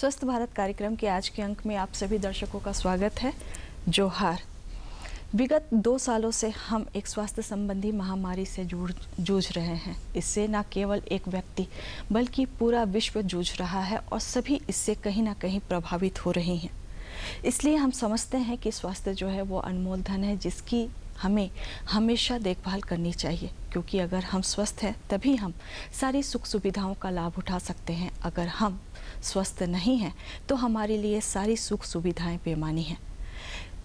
स्वस्थ भारत कार्यक्रम के आज के अंक में आप सभी दर्शकों का स्वागत है। जोहार। विगत दो सालों से हम एक स्वास्थ्य संबंधी महामारी से जूझ जूझ रहे हैं। इससे न केवल एक व्यक्ति, बल्कि पूरा विश्व जूझ रहा है और सभी इससे कहीं ना कहीं प्रभावित हो रहे हैं। इसलिए हम समझते हैं कि स्वास्थ्य जो है वो अनमोल धन है, जिसकी हमें हमेशा देखभाल करनी चाहिए। क्योंकि अगर हम स्वस्थ हैं, तभी हम सारी सुख सुविधाओं का लाभ उठा सकते हैं। अगर हम स्वस्थ नहीं हैं तो हमारे लिए सारी सुख सुविधाएँ बेमानी हैं।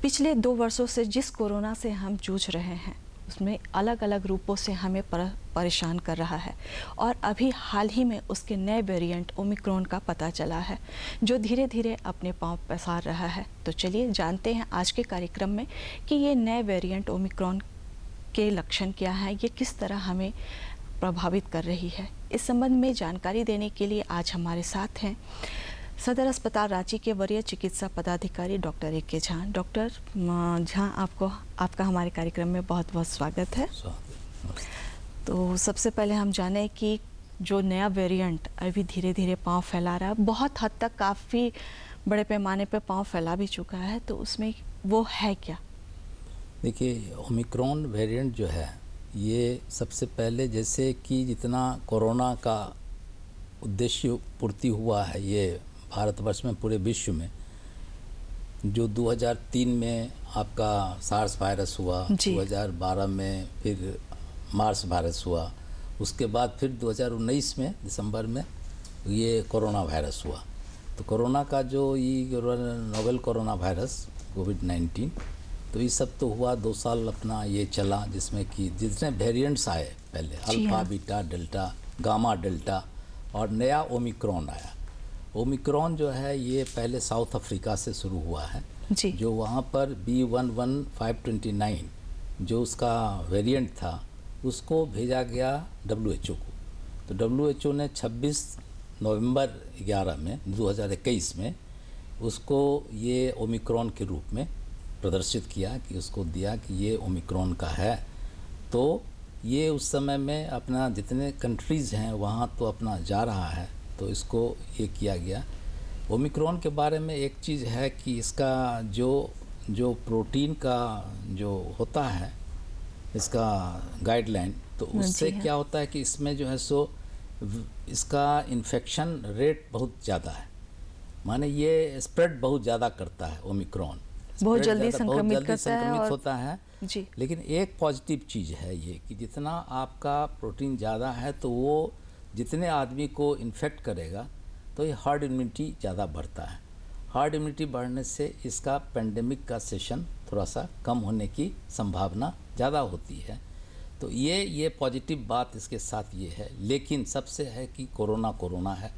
पिछले दो वर्षों से जिस कोरोना से हम जूझ रहे हैं उसमें अलग अलग रूपों से हमें पर, परेशान कर रहा है। और अभी हाल ही में उसके नए वेरिएंट ओमिक्रॉन का पता चला है जो धीरे धीरे अपने पाँव पसार रहा है। तो चलिए जानते हैं आज के कार्यक्रम में कि ये नए वेरिएंट ओमिक्रॉन के लक्षण क्या हैं ये किस तरह हमें प्रभावित कर रही है। इस संबंध में जानकारी देने के लिए आज हमारे साथ हैं सदर अस्पताल रांची के वरीय चिकित्सा पदाधिकारी डॉक्टर ए के झा। डॉक्टर झा आपको आपका हमारे कार्यक्रम में बहुत बहुत स्वागत है। तो सबसे पहले हम जाने कि जो नया वेरिएंट अभी धीरे धीरे पाँव फैला रहा है बहुत हद तक काफ़ी बड़े पैमाने पर पाँव फैला भी चुका है तो उसमें वो है क्या? देखिए ओमिक्रॉन वेरिएंट जो है ये सबसे पहले जैसे कि जितना कोरोना का उद्देश्य पूर्ति हुआ है ये भारतवर्ष में पूरे विश्व में जो 2003 में आपका सार्स वायरस हुआ 2012 में फिर मार्स वायरस हुआ उसके बाद फिर 2019 में दिसंबर में ये कोरोना वायरस हुआ। तो कोरोना का जो ये नोवेल कोरोना वायरस कोविड 19 तो ये सब तो हुआ दो साल अपना ये चला जिसमें कि जितने वेरिएंट्स आए पहले alpha beta delta gamma delta और नया ओमिक्रॉन आया। ओमिक्रॉन जो है ये पहले साउथ अफ्रीका से शुरू हुआ है। जी। जो वहाँ पर B one one five twenty nine जो उसका वेरिएंट था उसको भेजा गया डब्ल्यू एच ओ को। तो डब्ल्यू एच ओ ने 26 नवंबर 11 में 2021 में उसको ये ओमिक्रॉन के रूप में प्रदर्शित किया कि उसको दिया कि ये ओमिक्रॉन का है। तो ये उस समय में अपना जितने कंट्रीज़ हैं वहाँ तो अपना जा रहा है। तो इसको ये किया गया। ओमिक्रॉन के बारे में एक चीज़ है कि इसका जो जो प्रोटीन का जो होता है इसका गाइडलाइन तो उससे क्या होता है कि इसमें जो है सो इसका इन्फेक्शन रेट बहुत ज़्यादा है। माने ये स्प्रेड बहुत ज़्यादा करता है ओमिक्रॉन। बहुत जल्दी संक्रमित बहुत जल्दी करता संक्रमित है और... होता है। जी। लेकिन एक पॉजिटिव चीज़ है ये कि जितना आपका प्रोटीन ज़्यादा है तो वो जितने आदमी को इन्फेक्ट करेगा तो ये हार्ड इम्यूनिटी ज़्यादा बढ़ता है। हार्ड इम्यूनिटी बढ़ने से इसका पेंडेमिक का सेशन थोड़ा सा कम होने की संभावना ज़्यादा होती है। तो ये ये पॉजिटिव बात इसके साथ ये है। लेकिन सबसे है कि कोरोना कोरोना है।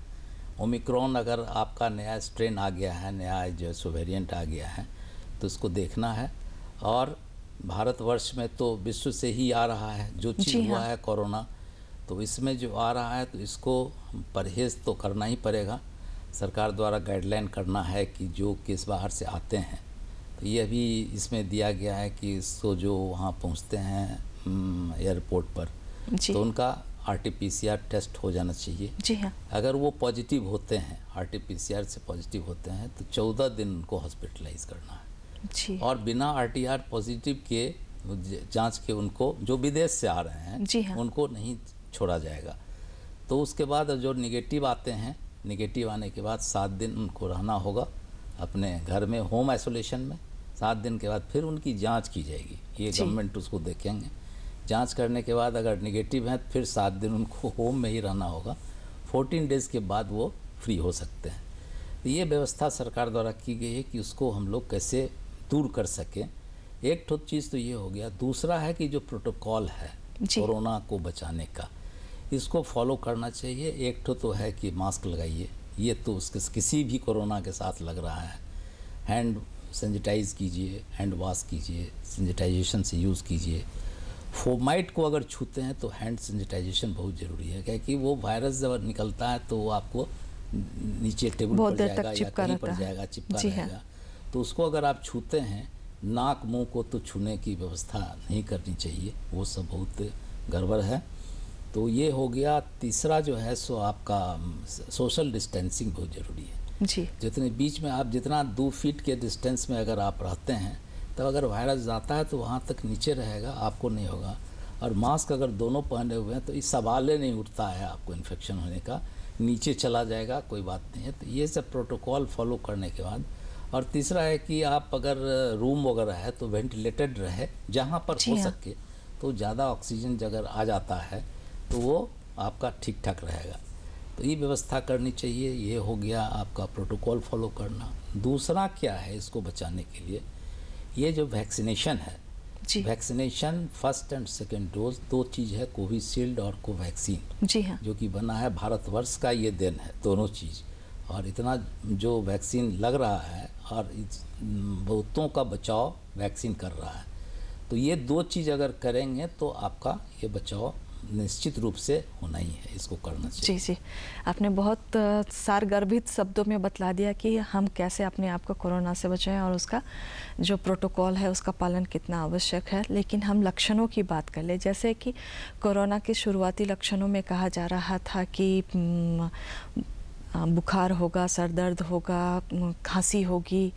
ओमिक्रॉन अगर आपका नया स्ट्रेन आ गया है नया जो सो वेरिएंट आ गया है तो इसको देखना है। और भारतवर्ष में तो विश्व से ही आ रहा है जो चीज़ हुआ हाँ। है कोरोना तो इसमें जो आ रहा है तो इसको परहेज़ तो करना ही पड़ेगा। सरकार द्वारा गाइडलाइन करना है कि जो किस बाहर से आते हैं। तो ये भी इसमें दिया गया है कि इसको जो वहाँ पहुँचते हैं एयरपोर्ट पर। तो उनका R T P C R test हो जाना चाहिए। जी हाँ। अगर वो पॉजिटिव होते हैं R T P C R से पॉजिटिव होते हैं तो चौदह दिन उनको हॉस्पिटलाइज करना है। जी। और बिना आर टी आर पॉजिटिव के जाँच के उनको जो विदेश से आ रहे हैं जी हाँ। उनको नहीं छोड़ा जाएगा। तो उसके बाद जो निगेटिव आते हैं निगेटिव आने के बाद सात दिन उनको रहना होगा अपने घर में होम आइसोलेशन में। सात दिन के बाद फिर उनकी जाँच की जाएगी। ये गवर्नमेंट उसको देखेंगे। जाँच करने के बाद अगर निगेटिव है फिर सात दिन उनको होम में ही रहना होगा। फोर्टीन डेज़ के बाद वो फ्री हो सकते हैं। तो ये व्यवस्था सरकार द्वारा की गई है कि उसको हम लोग कैसे दूर कर सकें। एक ठो चीज़ तो ये हो गया। दूसरा है कि जो प्रोटोकॉल है कोरोना को बचाने का इसको फॉलो करना चाहिए। एक ठो तो है कि मास्क लगाइए। ये तो उसके किसी भी कोरोना के साथ लग रहा है। हैंड सैनिटाइज कीजिए हैंड वॉश कीजिए सैनिटाइजेशन से यूज़ कीजिए। फोमाइट को अगर छूते हैं तो हैंड सैनिटाइजेशन बहुत ज़रूरी है क्योंकि वो वायरस जब निकलता है तो वो आपको नीचे टेबल पर जाएगा या चिपका कहीं पर जाएगा चिपका हाँ। रहेगा। तो उसको अगर आप छूते हैं नाक मुँह को तो छूने की व्यवस्था नहीं करनी चाहिए वो सब बहुत गड़बड़ है। तो ये हो गया तीसरा जो है सो आपका सोशल डिस्टेंसिंग बहुत ज़रूरी है। जी। जितने बीच में आप जितना दो फीट के डिस्टेंस में अगर आप रहते हैं तो अगर वायरस जाता है तो वहाँ तक नीचे रहेगा आपको नहीं होगा। और मास्क अगर दोनों पहने हुए हैं तो इस सवाल नहीं उठता है आपको इन्फेक्शन होने का। नीचे चला जाएगा कोई बात नहीं है। तो ये सब प्रोटोकॉल फॉलो करने के बाद और तीसरा है कि आप अगर रूम वगैरह है तो वेंटिलेटेड रहे जहाँ पर हो हाँ। सके तो ज़्यादा ऑक्सीजन अगर आ जाता है तो वो आपका ठीक ठाक रहेगा। तो ये व्यवस्था करनी चाहिए ये हो गया आपका प्रोटोकॉल फॉलो करना। दूसरा क्या है इसको बचाने के लिए ये जो वैक्सीनेशन है जी। Vaccination first and second dose दो चीज़ है कोविशील्ड और कोवैक्सीन जी हाँ। जो कि बना है भारतवर्ष का ये देन है दोनों चीज़। और इतना जो वैक्सीन लग रहा है और बहुतों का बचाव वैक्सीन कर रहा है। तो ये दो चीज़ अगर करेंगे तो आपका ये बचाव निश्चित रूप से होना ही है इसको करना चाहिए। जी जी। आपने बहुत सारगर्भित शब्दों में बतला दिया कि हम कैसे अपने आप को कोरोना से बचाएँ और उसका जो प्रोटोकॉल है उसका पालन कितना आवश्यक है। लेकिन हम लक्षणों की बात कर ले। जैसे कि कोरोना के शुरुआती लक्षणों में कहा जा रहा था कि हम्म, बुखार होगा सर दर्द होगा खांसी होगी।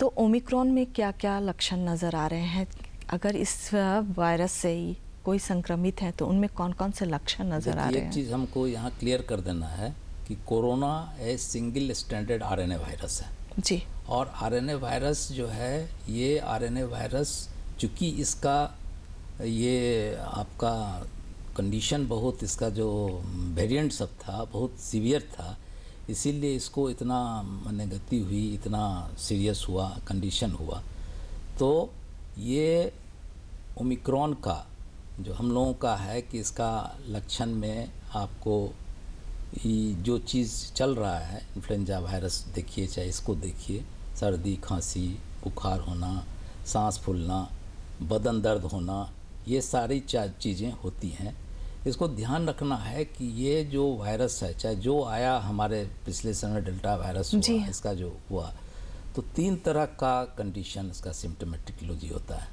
तो ओमिक्रॉन में क्या क्या लक्षण नज़र आ रहे हैं? अगर इस वायरस से ही कोई संक्रमित है तो उनमें कौन कौन से लक्षण नज़र आ रहे हैं? एक चीज़ हमको यहाँ क्लियर कर देना है कि corona a single standard RNA virus है। जी। और आरएनए वायरस जो है ये आरएनए वायरस चूँकि इसका ये आपका कंडीशन बहुत इसका जो वेरिएंट सब था, बहुत सीवियर था, इसीलिए इसको इतना, मैंने गति हुई, इतना सीरियस हुआ कंडीशन हुआ। तो ये ओमिक्रॉन का जो हम लोगों का है कि इसका लक्षण में आपको जो चीज़ चल रहा है इन्फ्लुएंजा वायरस देखिए, चाहे इसको देखिए, सर्दी, खांसी, बुखार होना, सांस फूलना, बदन दर्द होना, ये सारी चीज़ें होती हैं। इसको ध्यान रखना है कि ये जो वायरस है चाहे जो आया हमारे पिछले समय डेल्टा वायरस हुआ हाँ। इसका जो हुआ तो तीन तरह का कंडीशन इसका सिम्टोमेटिकलॉजी होता है।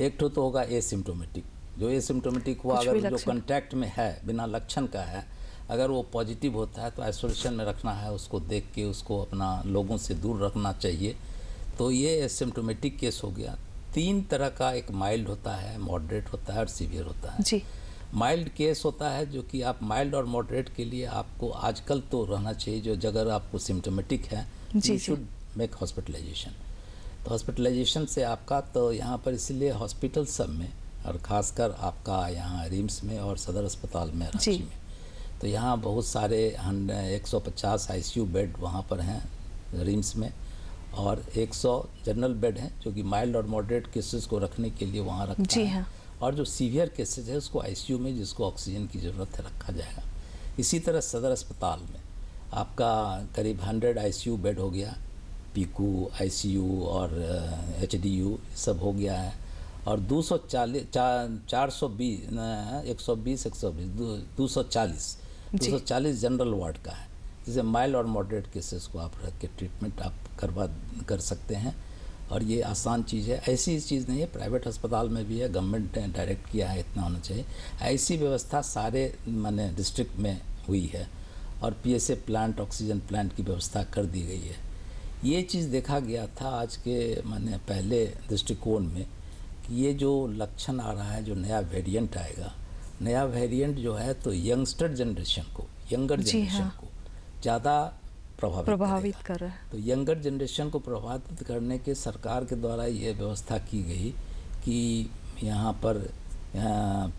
एक तो होगा एसिम्टोमेटिक जो एसिम्टोमेटिक हुआ अगर जो। कांटेक्ट में है बिना लक्षण का है अगर वो पॉजिटिव होता है तो आइसोलेशन में रखना है उसको देख के उसको अपना लोगों से दूर रखना चाहिए। तो ये एसिम्टोमेटिक केस हो गया। तीन तरह का एक माइल्ड होता है मॉडरेट होता है और सीवियर होता है। जी। माइल्ड केस होता है जो कि आप माइल्ड और मॉडरेट के लिए आपको आजकल तो रहना चाहिए जो जगह आपको सिम्टोमेटिक है जी। शुड मेक हॉस्पिटलाइजेशन तो हॉस्पिटलाइजेशन से आपका तो यहाँ पर इसलिए हॉस्पिटल सब में और ख़ासकर आपका यहाँ रिम्स में और सदर अस्पताल में रांची में तो यहाँ बहुत सारे एक सौ पचास आई बेड वहाँ पर हैं रिम्स में और 100 जनरल बेड हैं जो कि माइल्ड और मॉडरेट केसेस को रखने के लिए वहाँ रखा हैं है हाँ। और जो सीवियर केसेज है उसको आईसीयू में जिसको ऑक्सीजन की ज़रूरत है रखा जाएगा। इसी तरह सदर अस्पताल में आपका करीब 100 आईसीयू बेड हो गया पीकू आईसीयू और एच डी यू सब हो गया है और 240 चार चार सौ बीस एक सौ बीस एक सौ बीस दो सौ चालीस दो सौ चालीस जनरल वार्ड का है। जिसे माइल्ड और मॉडरेट केसेस को आप रख के ट्रीटमेंट आप करवा कर सकते हैं। और ये आसान चीज़ है। ऐसी चीज़ नहीं है प्राइवेट अस्पताल में भी है गवर्नमेंट ने डायरेक्ट किया है इतना होना चाहिए। ऐसी व्यवस्था सारे माने डिस्ट्रिक्ट में हुई है और पीएसए प्लांट ऑक्सीजन प्लांट की व्यवस्था कर दी गई है। ये चीज़ देखा गया था आज के माने पहले दृष्टिकोण में कि ये जो लक्षण आ रहा है जो नया वेरिएंट आएगा नया वेरिएंट जो है तो यंगस्टर जनरेशन को यंगर जनरेशन हाँ। को ज़्यादा प्रभावित प्रभावित। कर रहा है तो यंगर जनरेशन को प्रभावित करने के सरकार के द्वारा ये व्यवस्था की गई कि यहाँ पर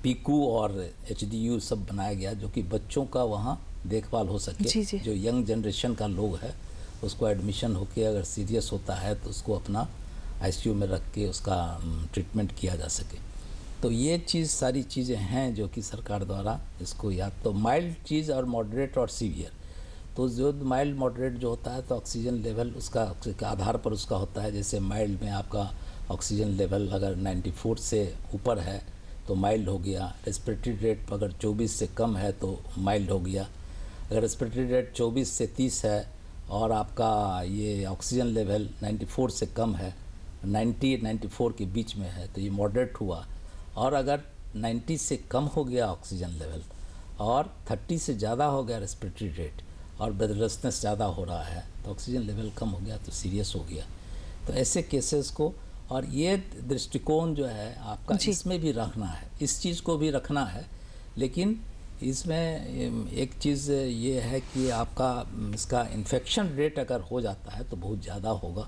पीकू और एचडीयू सब बनाया गया जो कि बच्चों का वहाँ देखभाल हो सके जी, जी। जो यंग जनरेशन का लोग है उसको एडमिशन होके अगर सीरियस होता है तो उसको अपना आईसीयू में रख के उसका ट्रीटमेंट किया जा सके तो ये चीज़ सारी चीज़ें हैं जो कि सरकार द्वारा इसको या तो माइल्ड चीज़ और मॉडरेट और सीवियर तो जो माइल्ड मॉडरेट जो होता है तो ऑक्सीजन लेवल उसका के आधार पर उसका होता है। जैसे माइल्ड में आपका ऑक्सीजन लेवल अगर 94 से ऊपर है तो माइल्ड हो गया। रेस्पिरेटरी रेट अगर 24 से कम है तो माइल्ड हो गया। अगर रेस्पिरेटरी रेट 24 से 30 है और आपका ये ऑक्सीजन लेवल 94 से कम है 90 94 के बीच में है तो ये मॉडरेट हुआ। और अगर 90 से कम हो गया ऑक्सीजन लेवल और 30 से ज़्यादा हो गया रेस्पिरेटरी रेट और ब्रेथलेसनेस ज़्यादा हो रहा है तो ऑक्सीजन लेवल कम हो गया तो सीरियस हो गया। तो ऐसे केसेस को और ये दृष्टिकोण जो है आपका इसमें भी रखना है। इस चीज़ को भी रखना है लेकिन इसमें एक चीज़ ये है कि आपका इसका इन्फेक्शन रेट अगर हो जाता है तो बहुत ज़्यादा होगा।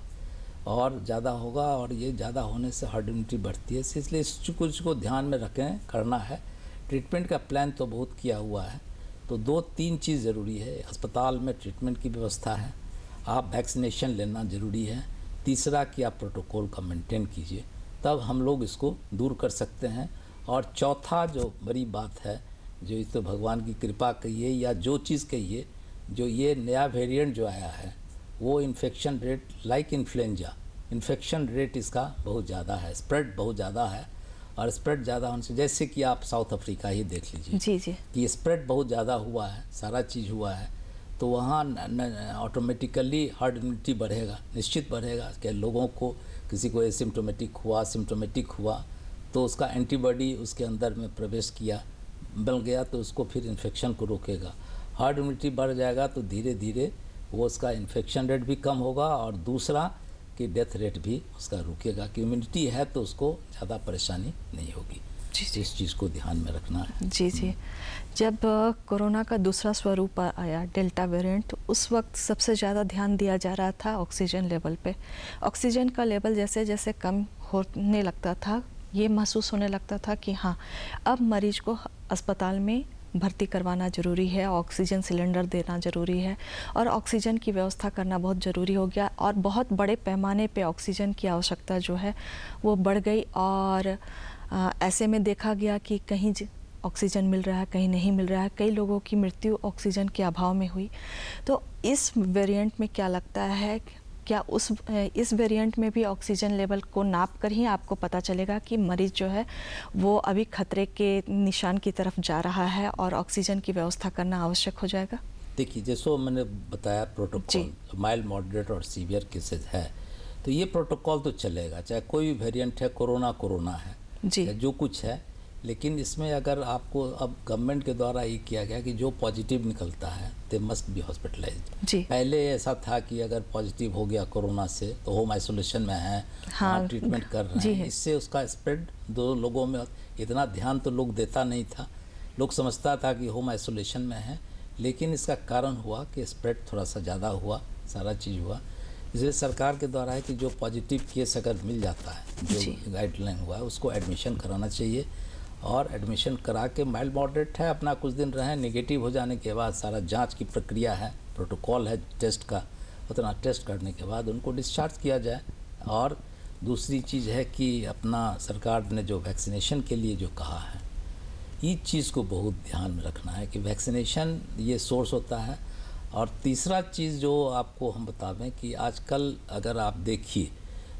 और ज़्यादा होगा और ये ज़्यादा होने से हार्ड इम्यूनिटी बढ़ती है। इसलिए इस चीज़ को ध्यान में रखें करना है। ट्रीटमेंट का प्लान तो बहुत किया हुआ है। तो दो तीन चीज़ ज़रूरी है। अस्पताल में ट्रीटमेंट की व्यवस्था है। आप वैक्सीनेशन लेना ज़रूरी है। तीसरा कि आप प्रोटोकॉल का मेंटेन कीजिए। तब हम लोग इसको दूर कर सकते हैं। और चौथा जो बड़ी बात है, जो इस तो भगवान की कृपा कहिए या जो चीज़ कहिए, जो ये नया वेरिएंट जो आया है, वो infection rate like influenza infection rate इसका बहुत ज़्यादा है स्प्रेड बहुत ज़्यादा है। और स्प्रेड ज़्यादा होने से जैसे कि आप साउथ अफ्रीका ही देख लीजिए जी जी। कि स्प्रेड बहुत ज़्यादा हुआ है सारा चीज़ हुआ है तो वहाँ ऑटोमेटिकली हार्ड इम्यूनिटी बढ़ेगा निश्चित बढ़ेगा कि लोगों को किसी को एसिम्टोमेटिक हुआ सिम्टोमेटिक हुआ तो उसका एंटीबॉडी उसके अंदर में प्रवेश किया बन गया तो उसको फिर इन्फेक्शन को रोकेगा। हार्ड इम्यूनिटी बढ़ जाएगा तो धीरे धीरे वो उसका इन्फेक्शन रेट भी कम होगा और दूसरा कि डेथ रेट भी उसका रुकेगा कि इम्यूनिटी है तो उसको ज़्यादा परेशानी नहीं होगी। जी, जी। इस चीज़ को ध्यान में रखना है। जी जी। जब कोरोना का दूसरा स्वरूप आया डेल्टा वेरिएंट उस वक्त सबसे ज़्यादा ध्यान दिया जा रहा था ऑक्सीजन लेवल पे। ऑक्सीजन का लेवल जैसे जैसे कम होने लगता था ये महसूस होने लगता था कि हाँ अब मरीज़ को अस्पताल में भर्ती करवाना ज़रूरी है ऑक्सीजन सिलेंडर देना ज़रूरी है और ऑक्सीजन की व्यवस्था करना बहुत ज़रूरी हो गया और बहुत बड़े पैमाने पे ऑक्सीजन की आवश्यकता जो है वो बढ़ गई और अ, ऐसे में देखा गया कि कहीं ऑक्सीजन मिल रहा है कहीं नहीं मिल रहा है कई लोगों की मृत्यु ऑक्सीजन के अभाव में हुई। तो इस वेरिएंट में क्या लगता है क्या उस इस वेरिएंट में भी ऑक्सीजन लेवल को नाप कर ही आपको पता चलेगा कि मरीज़ जो है वो अभी खतरे के निशान की तरफ़ जा रहा है और ऑक्सीजन की व्यवस्था करना आवश्यक हो जाएगा? देखिए जैसो मैंने बताया प्रोटोकॉल माइल्ड मॉडरेट और सीवियर केसेस है तो ये प्रोटोकॉल तो चलेगा चाहे कोई भी वेरिएंट है कोरोना कोरोना है जी। जो कुछ है लेकिन इसमें अगर आपको अब गवर्नमेंट के द्वारा ये किया गया कि जो पॉजिटिव निकलता है दे मस्ट बी हॉस्पिटलाइज पहले ऐसा था कि अगर पॉजिटिव हो गया कोरोना से तो होम आइसोलेशन में है हाँ, ट्रीटमेंट कर रहे हैं। इससे उसका स्प्रेड दो लोगों में इतना ध्यान तो लोग देता नहीं था। लोग समझता था कि होम आइसोलेशन में है लेकिन इसका कारण हुआ कि स्प्रेड थोड़ा सा ज़्यादा हुआ सारा चीज़ हुआ। इसलिए सरकार के द्वारा है कि जो पॉजिटिव केस अगर मिल जाता है जो गाइडलाइन हुआ है उसको एडमिशन कराना चाहिए। और एडमिशन करा के माइल्ड मॉडरेट है, अपना कुछ दिन रहें नेगेटिव हो जाने के बाद सारा जाँच की प्रक्रिया है प्रोटोकॉल है टेस्ट का, उतना टेस्ट करने के बाद उनको डिस्चार्ज किया जाए। और दूसरी चीज़ है कि अपना सरकार ने जो वैक्सीनेशन के लिए जो कहा है, इस चीज़ को बहुत ध्यान में रखना है कि वैक्सीनेशन ये सोर्स होता है। और तीसरा चीज़ जो आपको हम बता दें कि आजकल अगर आप देखिए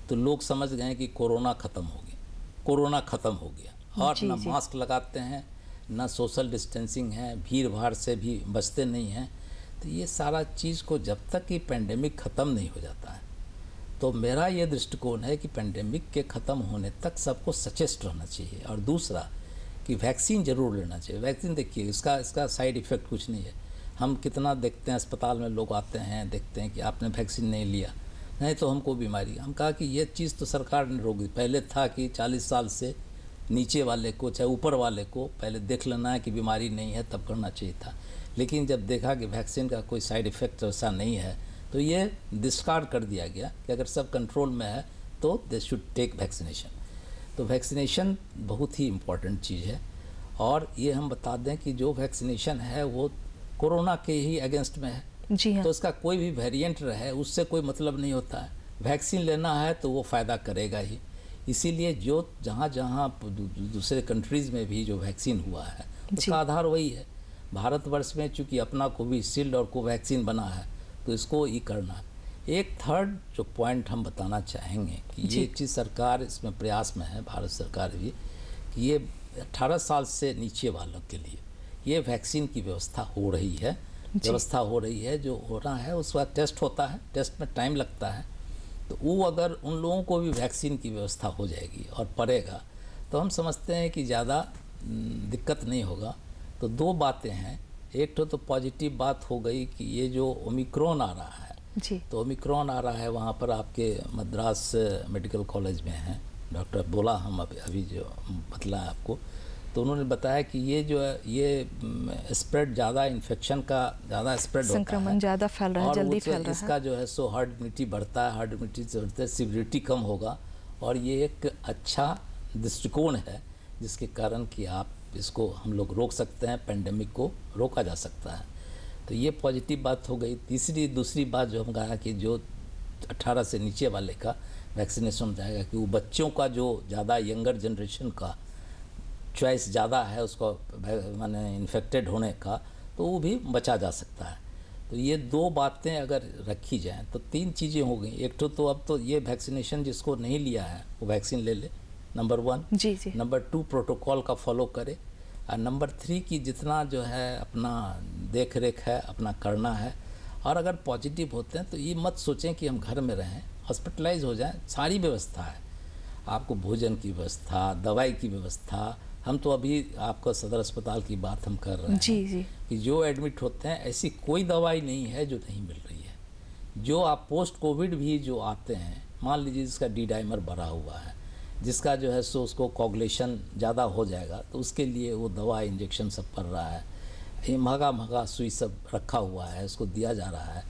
तो लोग समझ गए कि कोरोना ख़त्म हो गया, कोरोना ख़त्म हो गया। और ना मास्क लगाते हैं ना सोशल डिस्टेंसिंग है भीड़ भाड़ से भी बचते नहीं हैं। तो ये सारा चीज़ को जब तक कि पेंडेमिक ख़त्म नहीं हो जाता है तो मेरा ये दृष्टिकोण है कि पेंडेमिक के ख़त्म होने तक सबको सचेस्ट रहना चाहिए। और दूसरा कि वैक्सीन ज़रूर लेना चाहिए। वैक्सीन देखिए इसका इसका साइड इफ़ेक्ट कुछ नहीं है। हम कितना देखते हैं अस्पताल में लोग आते हैं देखते हैं कि आपने वैक्सीन नहीं लिया नहीं तो हमको बीमारी। हम कहा कि ये चीज़ तो सरकार ने रोक दी। पहले था कि 40 साल से नीचे वाले को चाहे ऊपर वाले को पहले देख लेना है कि बीमारी नहीं है तब करना चाहिए था। लेकिन जब देखा कि वैक्सीन का कोई साइड इफ़ेक्ट ऐसा नहीं है तो ये डिस्कार्ड कर दिया गया कि अगर सब कंट्रोल में है तो दे शुड टेक वैक्सीनेशन तो वैक्सीनेशन बहुत ही इंपॉर्टेंट चीज़ है। और ये हम बता दें कि जो वैक्सीनेशन है वो कोरोना के ही अगेंस्ट में है। जी हाँ। तो उसका कोई भी वेरिएंट रहे उससे कोई मतलब नहीं होता है। वैक्सीन लेना है तो वो फ़ायदा करेगा ही। इसीलिए जो जहाँ जहाँ दूसरे कंट्रीज़ में भी जो वैक्सीन हुआ है उसका आधार वही है। भारतवर्ष में चूँकि अपना कोविशील्ड और कोवैक्सीन बना है तो इसको ही करना है। एक थर्ड जो पॉइंट हम बताना चाहेंगे कि ये चीज़ सरकार इसमें प्रयास में है भारत सरकार भी कि ये 18 साल से नीचे वालों के लिए ये वैक्सीन की व्यवस्था हो रही है। व्यवस्था हो रही है जो हो रहा है उसके टेस्ट होता है टेस्ट में टाइम लगता है। तो वो अगर उन लोगों को भी वैक्सीन की व्यवस्था हो जाएगी और पड़ेगा तो हम समझते हैं कि ज़्यादा दिक्कत नहीं होगा। तो दो बातें हैं। एक तो तो पॉजिटिव बात हो गई कि ये जो ओमिक्रॉन आ रहा है जी। तो ओमिक्रॉन आ रहा है वहाँ पर आपके मद्रास मेडिकल कॉलेज में हैं। डॉक्टर बोला हम अभी अभी जो बतला आपको। तो उन्होंने बताया कि ये जो है ये स्प्रेड ज़्यादा इन्फेक्शन का ज़्यादा स्प्रेड संक्रमण ज़्यादा फैल रहा है जल्दी फैल रहा है। इसका जो है सो हार्ड इम्यूनिटी बढ़ता है हार्ड इम्यूनिटी से बढ़ते सिविरिटी कम होगा। और ये एक अच्छा दृष्टिकोण है जिसके कारण कि आप इसको हम लोग रोक सकते हैं पेंडेमिक को रोका जा सकता है। तो ये पॉजिटिव बात हो गई। तीसरी दूसरी बात जो हम कहा कि जो 18 से नीचे वाले का वैक्सीनेशन जाएगा कि वो बच्चों का जो ज़्यादा यंगर जनरेशन का चॉइस ज़्यादा है उसको मैंने इन्फेक्टेड होने का तो वो भी बचा जा सकता है। तो ये दो बातें अगर रखी जाएँ तो तीन चीज़ें हो गई। एक तो तो अब तो ये वैक्सीनेशन जिसको नहीं लिया है वो वैक्सीन ले ले नंबर वन जी जी। नंबर टू प्रोटोकॉल का फॉलो करे। और नंबर थ्री की जितना जो है अपना देख रेख है अपना करना है। और अगर पॉजिटिव होते हैं तो ये मत सोचें कि हम घर में रहें हॉस्पिटलाइज हो जाएँ सारी व्यवस्था है। आपको भोजन की व्यवस्था दवाई की व्यवस्था हम तो अभी आपका सदर अस्पताल की बात हम कर रहे हैं जी जी। कि जो एडमिट होते हैं ऐसी कोई दवाई नहीं है जो नहीं मिल रही है। जो आप पोस्ट कोविड भी जो आते हैं मान लीजिए जिसका डी डाइमर बढ़ा हुआ है जिसका जो है सो उसको कॉगुलेशन ज़्यादा हो जाएगा तो उसके लिए वो दवा इंजेक्शन सब कर रहा है ये महँगा महँगा सुई सब रखा हुआ है उसको दिया जा रहा है।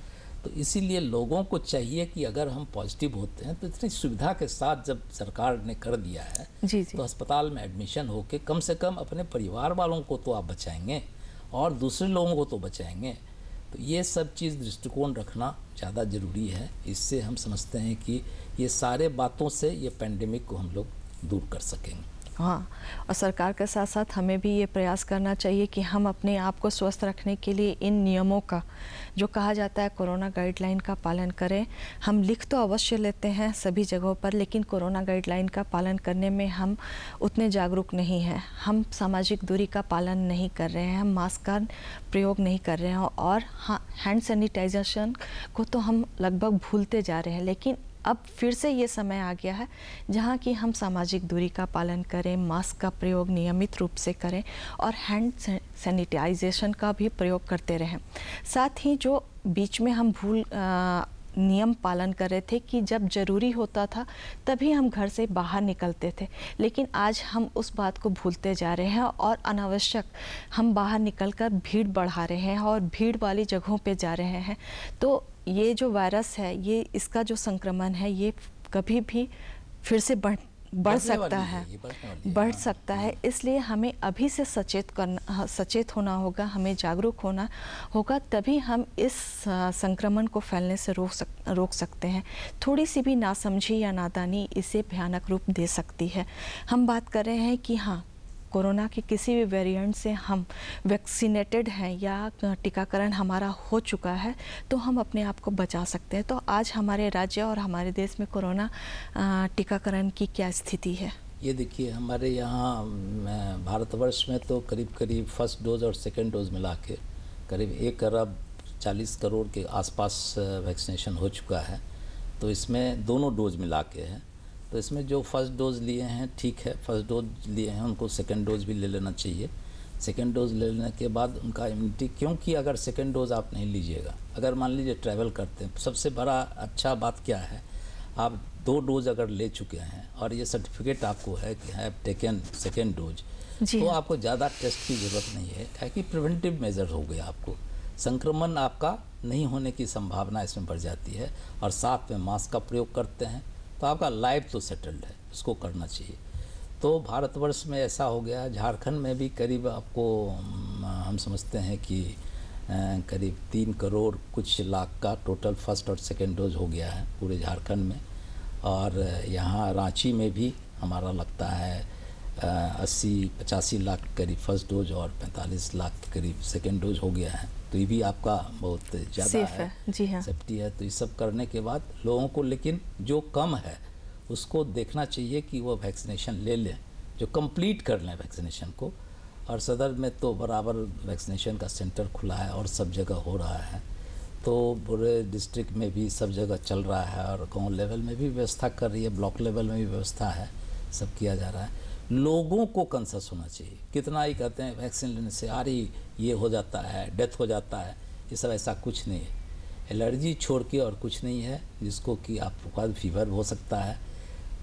तो इसीलिए लोगों को चाहिए कि अगर हम पॉजिटिव होते हैं तो इतनी सुविधा के साथ जब सरकार ने कर दिया है जी जी। तो अस्पताल में एडमिशन होके कम से कम अपने परिवार वालों को तो आप बचाएँगे और दूसरे लोगों को तो बचाएँगे। तो ये सब चीज़ दृष्टिकोण रखना ज़्यादा ज़रूरी है। इससे हम समझते हैं कि ये सारे बातों से ये पेंडेमिक को हम लोग दूर कर सकेंगे। हाँ और सरकार के साथ साथ हमें भी ये प्रयास करना चाहिए कि हम अपने आप को स्वस्थ रखने के लिए इन नियमों का, जो कहा जाता है कोरोना गाइडलाइन का पालन करें। हम लिख तो अवश्य लेते हैं सभी जगहों पर, लेकिन कोरोना गाइडलाइन का पालन करने में हम उतने जागरूक नहीं हैं। हम सामाजिक दूरी का पालन नहीं कर रहे हैं, हम मास्क का प्रयोग नहीं कर रहे हैं, और हाँ हैंड सैनिटाइजेशन को तो हम लगभग भूलते जा रहे हैं, लेकिन अब फिर से ये समय आ गया है जहाँ कि हम सामाजिक दूरी का पालन करें मास्क का प्रयोग नियमित रूप से करें और हैंड सैनिटाइजेशन का भी प्रयोग करते रहें। साथ ही जो बीच में हम भूल आ, नियम पालन कर रहे थे कि जब ज़रूरी होता था, तभी हम घर से बाहर निकलते थे। लेकिन आज हम उस बात को भूलते जा रहे हैं और अनावश्यक हम बाहर निकलकर भीड़ बढ़ा रहे हैं और भीड़ वाली जगहों पे जा रहे हैं। तो ये जो वायरस है, ये इसका जो संक्रमण है, ये कभी भी फिर से बढ़ बढ़ सकता है है, है, बढ़ हाँ। सकता है इसलिए हमें अभी से सचेत करना हाँ, सचेत होना होगा हमें जागरूक होना होगा तभी हम इस संक्रमण को फैलने से रोक सक रोक सकते हैं। थोड़ी सी भी नासमझी या नादानी इसे भयानक रूप दे सकती है। हम बात कर रहे हैं कि हाँ कोरोना के किसी भी वेरिएंट से हम वैक्सीनेटेड हैं या टीकाकरण हमारा हो चुका है तो हम अपने आप को बचा सकते हैं। तो आज हमारे राज्य और हमारे देश में कोरोना टीकाकरण की क्या स्थिति है? ये देखिए, हमारे यहाँ भारतवर्ष में तो करीब करीब फ़र्स्ट डोज और सेकेंड डोज मिला के करीब एक अरब चालीस करोड़ के आसपास वैक्सीनेशन हो चुका है। तो इसमें दोनों डोज मिला के हैं। तो इसमें जो फ़र्स्ट डोज लिए हैं ठीक है फ़र्स्ट डोज लिए हैं उनको सेकेंड डोज भी ले लेना चाहिए। सेकेंड डोज ले लेने के बाद उनका इम्यूनिटी क्योंकि अगर सेकेंड डोज आप नहीं लीजिएगा अगर मान लीजिए ट्रैवल करते हैं सबसे बड़ा अच्छा बात क्या है आप दो डोज अगर ले चुके हैं और ये सर्टिफिकेट आपको है कि हैव टेकन सेकेंड डोज तो। आपको ज़्यादा टेस्ट की ज़रूरत नहीं है। क्या कि प्रिवेंटिव मेजर हो गया आपको। संक्रमण आपका नहीं होने की संभावना इसमें बढ़ जाती है और साथ में मास्क का प्रयोग करते हैं। तो आपका लाइफ तो सेटल्ड है, उसको करना चाहिए। तो भारतवर्ष में ऐसा हो गया, झारखंड में भी करीब आपको हम समझते हैं कि करीब तीन करोड़ कुछ लाख का टोटल फ़र्स्ट और सेकेंड डोज हो गया है पूरे झारखंड में। और यहाँ रांची में भी हमारा लगता है अस्सी पचासी लाख के करीब फ़र्स्ट डोज और पैंतालीस लाख के करीब सेकेंड डोज हो गया है। तो ये भी आपका बहुत ज़्यादा है। है, जी हाँ। सेफ्टी है। तो ये सब करने के बाद लोगों को लेकिन जो कम है उसको देखना चाहिए कि वो वैक्सीनेशन ले लें जो कंप्लीट कर लें वैक्सीनेशन को। और सदर में तो बराबर वैक्सीनेशन का सेंटर खुला है और सब जगह हो रहा है। तो पूरे डिस्ट्रिक्ट में भी सब जगह चल रहा है और गाँव लेवल में भी व्यवस्था कर रही है ब्लॉक लेवल में भी व्यवस्था है सब किया जा रहा है। लोगों को कंसस होना चाहिए। कितना ही कहते हैं वैक्सीन लेने से रही, ये हो जाता है डेथ हो जाता है, ये सब ऐसा कुछ नहीं है। एलर्जी छोड़ के और कुछ नहीं है, जिसको कि आपको फीवर हो सकता है।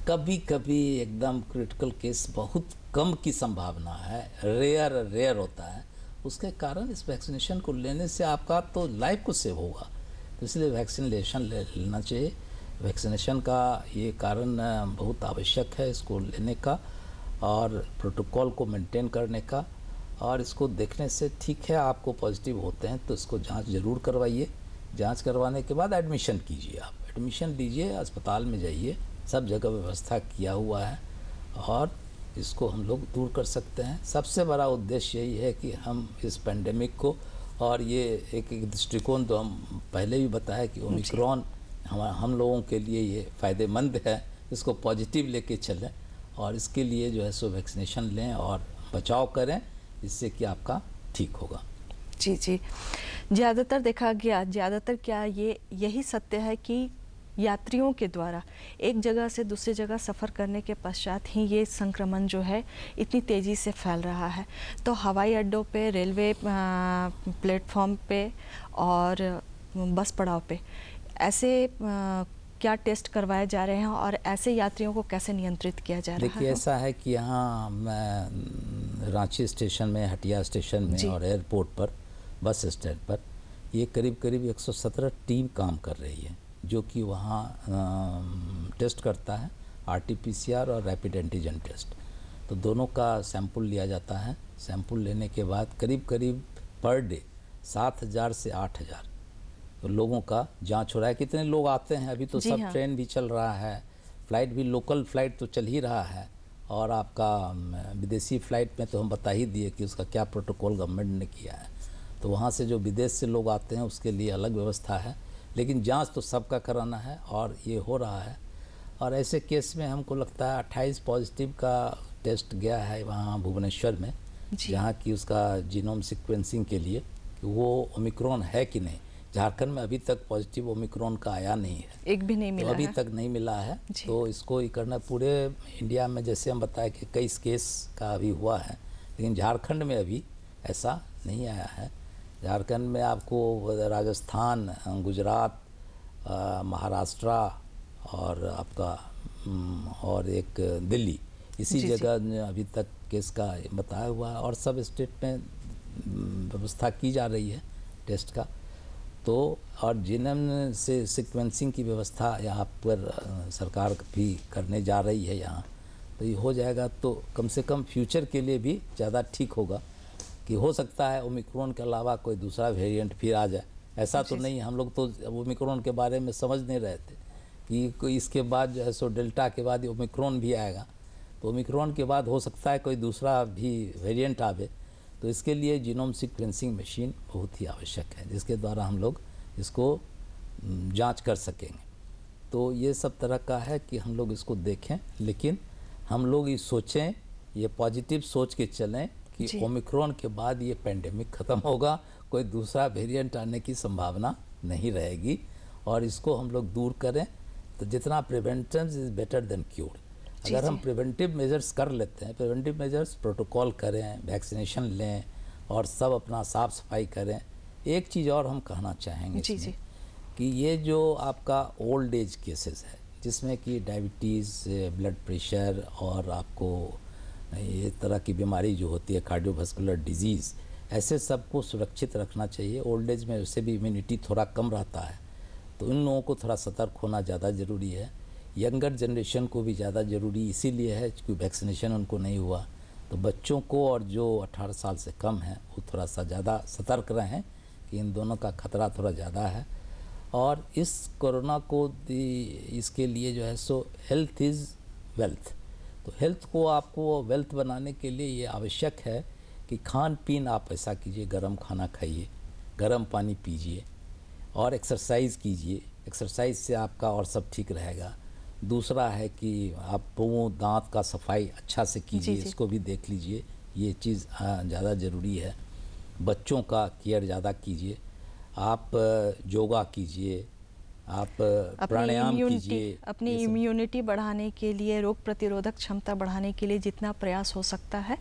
कभी कभी एकदम क्रिटिकल केस बहुत कम की संभावना है रेयर रेयर होता है। उसके कारण इस वैक्सीनेशन को लेने से आपका तो लाइफ को सेव होगा। तो इसलिए वैक्सीनेशन ले, लेना चाहिए। वैक्सीनेशन का ये कारण बहुत आवश्यक है इसको लेने का। और प्रोटोकॉल को मेंटेन करने का और इसको देखने से ठीक है आपको पॉजिटिव होते हैं तो इसको जाँच ज़रूर करवाइए। जाँच करवाने के बाद एडमिशन कीजिए आप। एडमिशन लीजिए अस्पताल में जाइए सब जगह व्यवस्था किया हुआ है और इसको हम लोग दूर कर सकते हैं। सबसे बड़ा उद्देश्य यही है कि हम इस पेंडेमिक को और ये एक एक दृष्टिकोण तो हम पहले भी बताया कि ओमिक्रॉन हम हम लोगों के लिए ये फ़ायदेमंद है इसको पॉजिटिव लेके चलें। और इसके लिए जो है सो वैक्सीनेशन लें और बचाव करें, इससे कि आपका ठीक होगा। जी जी। ज़्यादातर देखा गया, ज़्यादातर क्या ये, यही सत्य है कि यात्रियों के द्वारा एक जगह से दूसरी जगह सफ़र करने के पश्चात ही ये संक्रमण जो है इतनी तेज़ी से फैल रहा है। तो हवाई अड्डों पे, रेलवे प्लेटफॉर्म पे और बस पड़ाव पे ऐसे क्या टेस्ट करवाए जा रहे हैं और ऐसे यात्रियों को कैसे नियंत्रित किया जा रहा है? देखिए ऐसा है कि यहाँ मैं रांची स्टेशन में हटिया स्टेशन में और एयरपोर्ट पर बस स्टैंड पर ये करीब करीब 117 टीम काम कर रही है जो कि वहाँ टेस्ट करता है आरटीपीसीआर और रैपिड एंटीजन टेस्ट। तो दोनों का सैंपल लिया जाता है। सैंपल लेने के बाद करीब करीब पर डे सात हज़ार से आठ हज़ार। लोगों का जाँच हो रहा है। कितने लोग आते हैं? अभी तो सब हाँ। ट्रेन भी चल रहा है। फ़्लाइट भी लोकल फ़्लाइट तो चल ही रहा है। और आपका विदेशी फ़्लाइट में तो हम बता ही दिए कि उसका क्या प्रोटोकॉल गवर्नमेंट ने किया है। तो वहाँ से जो विदेश से लोग आते हैं उसके लिए अलग व्यवस्था है। लेकिन जाँच तो सबका कराना है और ये हो रहा है। और ऐसे केस में हमको लगता है अट्ठाईस पॉजिटिव का टेस्ट गया है वहाँ भुवनेश्वर में जहाँ की उसका जीनोम सिक्वेंसिंग के लिए कि वो ओमिक्रॉन है कि नहीं। झारखंड में अभी तक पॉजिटिव ओमिक्रॉन का आया नहीं है। एक भी नहीं मिला तो मिला अभी है। तक नहीं मिला है। तो इसको ही करना पूरे इंडिया में जैसे हम बताए कि कई केस का अभी हुआ है लेकिन झारखंड में अभी ऐसा नहीं आया है। झारखंड में आपको राजस्थान गुजरात महाराष्ट्र और आपका और एक दिल्ली इसी। जगह अभी तक केस का बताया हुआ है और सब स्टेट में व्यवस्था की जा रही है टेस्ट का। तो और जिनम से सिक्वेंसिंग की व्यवस्था यहाँ पर सरकार भी करने जा रही है यहाँ। तो ये हो जाएगा तो कम से कम फ्यूचर के लिए भी ज़्यादा ठीक होगा कि हो सकता है ओमिक्रॉन के अलावा कोई दूसरा वेरिएंट फिर आ जाए। ऐसा तो नहीं हम लोग तो ओमिक्रॉन के बारे में समझ नहीं रहे थे कि कोई इसके बाद जो है सो डेल्टा के बाद ओमिक्रॉन भी आएगा। तो ओमिक्रॉन के बाद हो सकता है कोई दूसरा भी वेरिएंट आवे। तो इसके लिए जीनोम सीक्वेंसिंग मशीन बहुत ही आवश्यक है जिसके द्वारा हम लोग इसको जाँच कर सकेंगे। तो ये सब तरह का है कि हम लोग इसको देखें लेकिन हम लोग ये सोचें ये पॉजिटिव सोच के चलें कि। ओमिक्रॉन के बाद ये पेंडेमिक ख़त्म होगा कोई दूसरा वेरिएंट आने की संभावना नहीं रहेगी और इसको हम लोग दूर करें। तो जितना prevention is better than cure अगर हम। प्रिवेंटिव मेजर्स कर लेते हैं प्रिवेंटिव मेजर्स प्रोटोकॉल करें वैक्सीनेशन लें और सब अपना साफ़ सफ़ाई करें एक चीज़ और हम कहना चाहेंगे जी, जी। कि ये जो आपका ओल्ड एज केसेस है जिसमें कि डायबिटीज़ ब्लड प्रेशर और आपको ये तरह की बीमारी जो होती है कार्डियोवास्कुलर डिज़ीज़ ऐसे सबको सुरक्षित रखना चाहिए ओल्ड एज में वैसे भी इम्यूनिटी थोड़ा कम रहता है तो इन लोगों को थोड़ा सतर्क होना ज़्यादा ज़रूरी है यंगर जनरेशन को भी ज़्यादा ज़रूरी इसीलिए है क्योंकि वैक्सीनेशन उनको नहीं हुआ। तो बच्चों को और जो 18 साल से कम है, वो थोड़ा सा ज़्यादा सतर्क रहें कि इन दोनों का खतरा थोड़ा ज़्यादा है। और इस कोरोना को इसके लिए जो है सो हेल्थ इज़ वेल्थ तो हेल्थ को आपको वेल्थ बनाने के लिए ये आवश्यक है कि खान पीन आप ऐसा कीजिए, गर्म खाना खाइए, गर्म पानी पीजिए और एक्सरसाइज कीजिए। एक्सरसाइज से आपका और सब ठीक रहेगा। दूसरा है कि आप मुँह दांत का सफ़ाई अच्छा से कीजिए। इसको भी देख लीजिए। ये चीज़ हाँ, ज़्यादा ज़रूरी है। बच्चों का केयर ज़्यादा कीजिए। आप योगा कीजिए। आप प्राणायाम कीजिए अपनी इम्यूनिटी बढ़ाने के लिए रोग प्रतिरोधक क्षमता बढ़ाने के लिए जितना प्रयास हो सकता है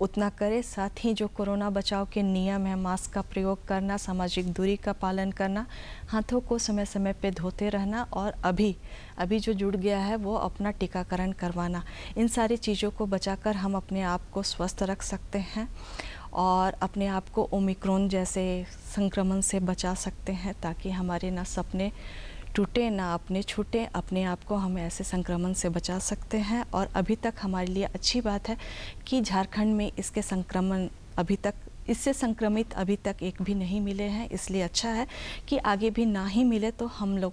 उतना करें। साथ ही जो कोरोना बचाव के नियम है मास्क का प्रयोग करना सामाजिक दूरी का पालन करना हाथों को समय समय पे धोते रहना और अभी अभी जो जुड़ गया है वो अपना टीकाकरण करवाना। इन सारी चीज़ों को बचाकर हम अपने आप को स्वस्थ रख सकते हैं। और अपने आप को ओमिक्रोन जैसे संक्रमण से बचा सकते हैं ताकि हमारे ना सपने टूटे, ना अपने छूटे। अपने आप को हम ऐसे संक्रमण से बचा सकते हैं। और अभी तक हमारे लिए अच्छी बात है कि झारखंड में इसके संक्रमण अभी तक, इससे संक्रमित अभी तक एक भी नहीं मिले हैं। इसलिए अच्छा है कि आगे भी ना ही मिले तो हम लोग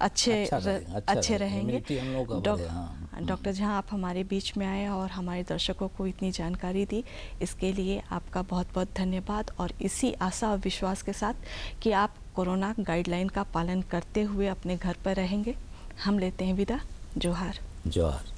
अच्छे अच्छा अच्छा अच्छे रहेंगे बढ़े, हाँ। डॉक्टर जहाँ आप हमारे बीच में आए और हमारे दर्शकों को इतनी जानकारी दी इसके लिए आपका बहुत बहुत धन्यवाद और इसी आशा और विश्वास के साथ कि आप कोरोना गाइडलाइन का पालन करते हुए अपने घर पर रहेंगे। हम लेते हैं विदा जोहार। जौहर।